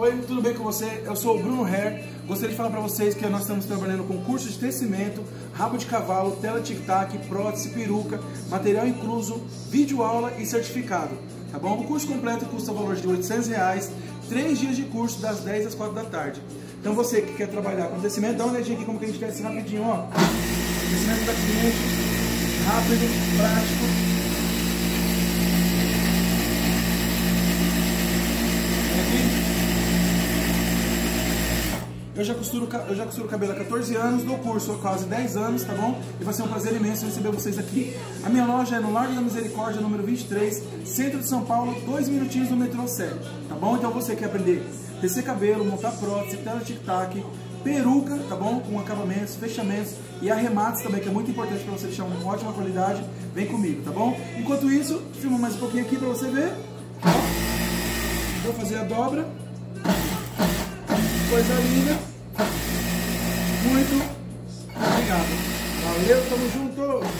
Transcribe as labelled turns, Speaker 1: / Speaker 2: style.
Speaker 1: Oi, tudo bem com você? Eu sou o Bruno Hair. Gostaria de falar para vocês que nós estamos trabalhando com curso de tecimento, rabo de cavalo, tela tic-tac, prótese, peruca, material incluso, vídeo aula e certificado. Tá bom? O curso completo custa o valor de 800 reais, 3 dias de curso das 10 às 4 da tarde. Então você que quer trabalhar com tecimento, dá uma olhadinha aqui como que a gente esse rapidinho, ó. Tecimento da cliente, rápido, prático. Eu já costuro, eu já costuro cabelo há 14 anos, dou curso há quase 10 anos, tá bom? E vai ser um prazer imenso receber vocês aqui. A minha loja é no Largo da Misericórdia, número 23, centro de São Paulo, dois minutinhos no metrô 7, tá bom? Então você quer aprender tecer cabelo, montar prótese, tela tic-tac, peruca, tá bom? Com acabamentos, fechamentos e arremates também, que é muito importante para você deixar uma ótima qualidade, vem comigo, tá bom? Enquanto isso, filma mais um pouquinho aqui para você ver. Vou fazer a dobra. Coisa linda. Muito obrigado. Valeu, tamo junto!